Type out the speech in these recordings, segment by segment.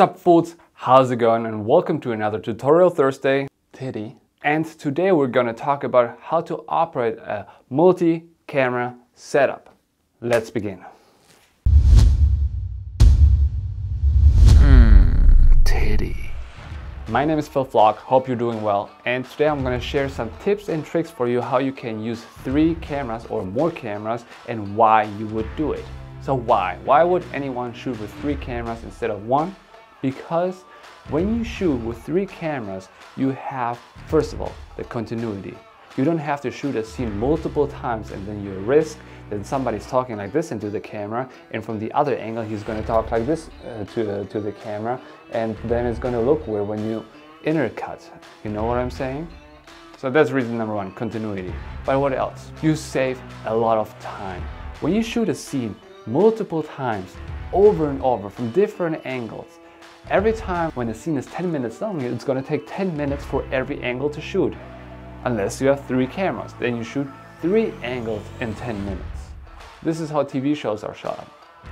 Sup fools, how's it going and welcome to another tutorial Thursday, Titty. And today we're gonna talk about how to operate a multi-camera setup. Let's begin. Hmm, titty. My name is Phil Flock, hope you're doing well. And today I'm gonna share some tips and tricks for you how you can use three cameras or more cameras and why you would do it. So why? Why would anyone shoot with three cameras instead of one? Because when you shoot with three cameras, you have, first of all, the continuity. You don't have to shoot a scene multiple times and then you risk that somebody's talking like this into the camera and from the other angle he's going to talk like this uh, to, uh, to the camera and then it's going to look weird when you intercut. You know what I'm saying? So that's reason number one, continuity. But what else? You save a lot of time. When you shoot a scene multiple times, over and over, from different angles, Every time when a scene is 10 minutes long, it's gonna take 10 minutes for every angle to shoot. Unless you have three cameras, then you shoot three angles in 10 minutes. This is how TV shows are shot.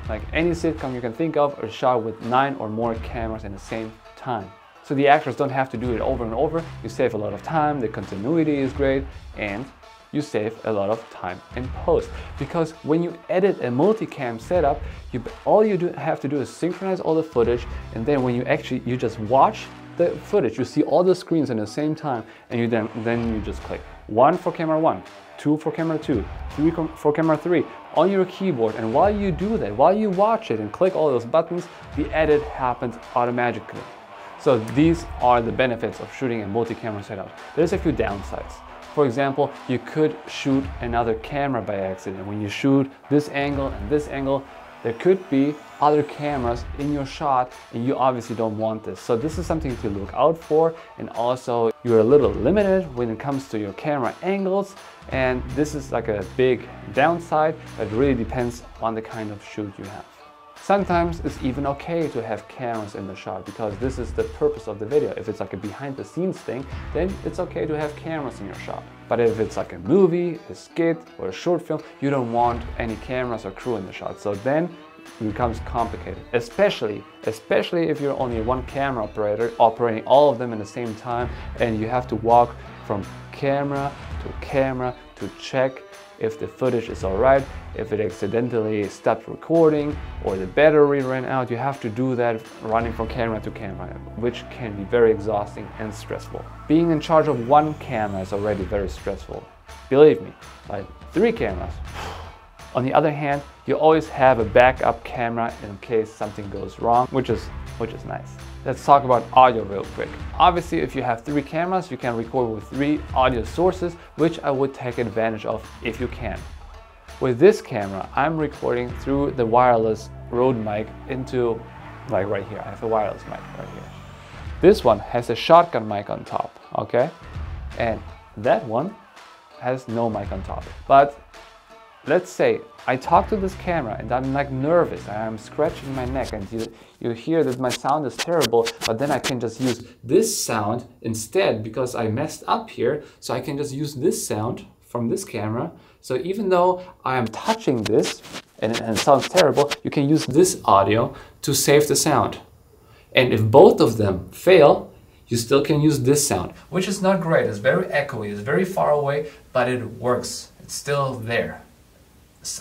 Like any sitcom you can think of are shot with nine or more cameras at the same time. So the actors don't have to do it over and over. You save a lot of time, the continuity is great, and you save a lot of time in post. Because when you edit a multicam setup, you, all you do, have to do is synchronize all the footage and then when you actually, you just watch the footage, you see all the screens at the same time and you then, then you just click one for camera one, two for camera two, three for camera three on your keyboard. And while you do that, while you watch it and click all those buttons, the edit happens automatically. So these are the benefits of shooting a multi-camera setup. There's a few downsides. For example, you could shoot another camera by accident. When you shoot this angle and this angle, there could be other cameras in your shot and you obviously don't want this. So this is something to look out for and also you're a little limited when it comes to your camera angles and this is like a big downside but really depends on the kind of shoot you have. Sometimes it's even okay to have cameras in the shot because this is the purpose of the video. If it's like a behind the scenes thing, then it's okay to have cameras in your shot. But if it's like a movie, a skit, or a short film, you don't want any cameras or crew in the shot. So then it becomes complicated, especially, especially if you're only one camera operator operating all of them at the same time and you have to walk from camera to camera to check if the footage is alright, if it accidentally stopped recording or the battery ran out, you have to do that running from camera to camera, which can be very exhausting and stressful. Being in charge of one camera is already very stressful. Believe me, like three cameras. On the other hand, you always have a backup camera in case something goes wrong, which is, which is nice. Let's talk about audio real quick. Obviously, if you have three cameras, you can record with three audio sources, which I would take advantage of if you can. With this camera, I'm recording through the wireless Rode mic into, like right here, I have a wireless mic right here. This one has a shotgun mic on top, okay? And that one has no mic on top. But let's say I talk to this camera and I'm like nervous, I'm scratching my neck and you, you hear that my sound is terrible, but then I can just use this sound instead because I messed up here. So I can just use this sound from this camera. So even though I am touching this and and it sounds terrible, you can use this audio to save the sound. And if both of them fail, you still can use this sound, which is not great. It's very echoey, it's very far away, but it works. It's still there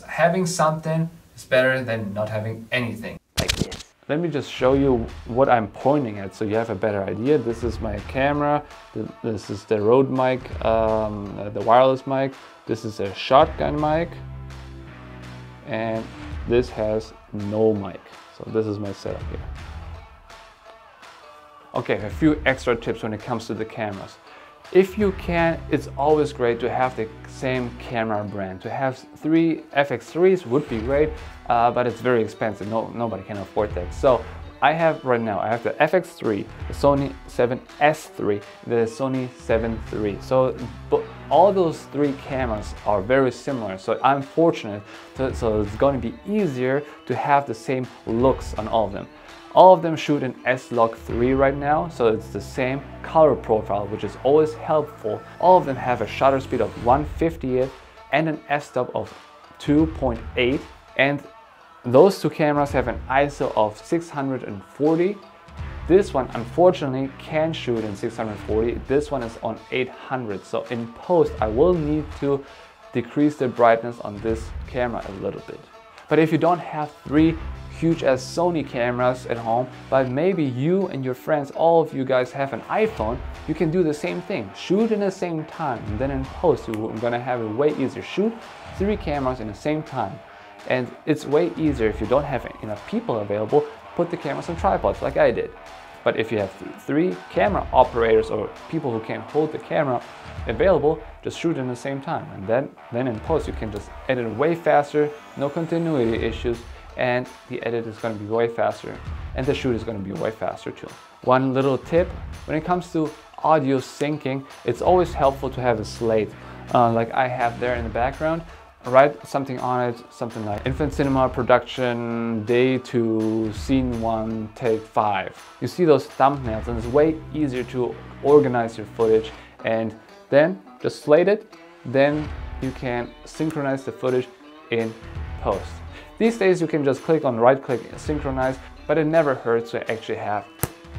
having something is better than not having anything like this. Let me just show you what I'm pointing at so you have a better idea. This is my camera, this is the Rode mic, um, uh, the wireless mic, this is a shotgun mic, and this has no mic. So this is my setup here. Okay, a few extra tips when it comes to the cameras. If you can, it's always great to have the same camera brand. To have three FX3s would be great, uh, but it's very expensive. No, nobody can afford that. So I have right now, I have the FX3, the Sony 7S3, the Sony 7 III. So all those three cameras are very similar. So I'm fortunate, to, so it's going to be easier to have the same looks on all of them. All of them shoot in S-Log3 right now, so it's the same color profile, which is always helpful. All of them have a shutter speed of 150th and an f-stop of 2.8 and those two cameras have an ISO of 640 This one unfortunately can shoot in 640. This one is on 800. So in post, I will need to decrease the brightness on this camera a little bit. But if you don't have three huge as Sony cameras at home, but maybe you and your friends, all of you guys have an iPhone, you can do the same thing. Shoot in the same time, and then in post, you're gonna have it way easier. Shoot three cameras in the same time. And it's way easier if you don't have enough people available, put the cameras on tripods like I did. But if you have three camera operators or people who can hold the camera available, just shoot in the same time. And then, then in post, you can just edit way faster, no continuity issues, and the edit is going to be way faster and the shoot is going to be way faster too. One little tip, when it comes to audio syncing, it's always helpful to have a slate uh, like I have there in the background. Write something on it, something like Infancinema production day two, scene one, take five. You see those thumbnails and it's way easier to organize your footage and then just slate it, then you can synchronize the footage in post. These days you can just click on right click synchronize, but it never hurts to actually have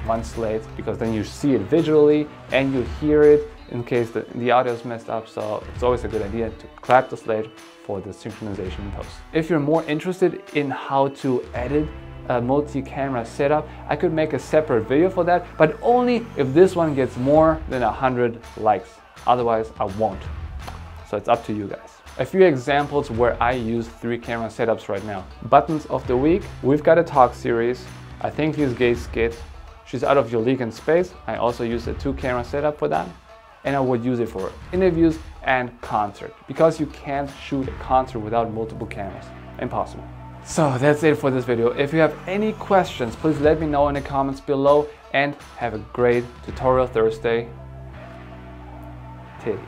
one slate because then you see it visually and you hear it in case the, the audio is messed up. So it's always a good idea to clap the slate for the synchronization post. If you're more interested in how to edit a multi-camera setup, I could make a separate video for that, but only if this one gets more than 100 likes. Otherwise, I won't. So it's up to you guys. A few examples where I use three camera setups right now. Buttons of the week, we've got a talk series. I think use Gay Skit. She's out of your league in space. I also use a two camera setup for that. And I would use it for interviews and concert because you can't shoot a concert without multiple cameras. Impossible. So that's it for this video. If you have any questions, please let me know in the comments below and have a great tutorial Thursday. Titty.